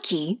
Nike.